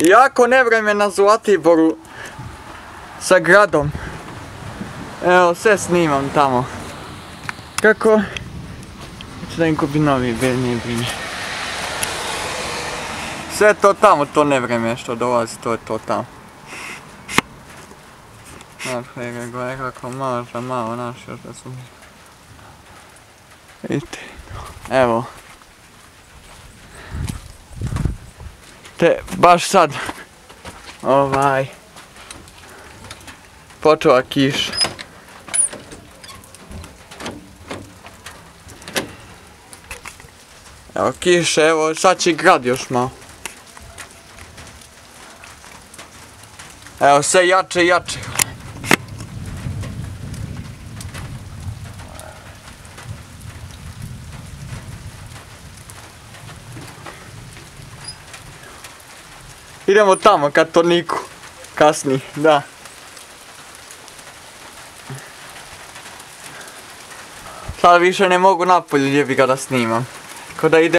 Jako nevreme na Zlatiboru sa gradom. Evo, sve snimam tamo. Kako? Ću da im kupim novi, ne brini. Sve to tamo, to nevreme što dolazi, to je to tamo. Dakle, gledaj kako malo za malo naš još da su... Vidite, evo. Te, baš sad, ovaj, počela kiša. Evo kiše, evo sad će grad još malo. Evo sve jače i jače. Idemo tamo ka Torniku. Kasni, da. Sad više ne mogu napolju jebi ga da snimam. Ko da ide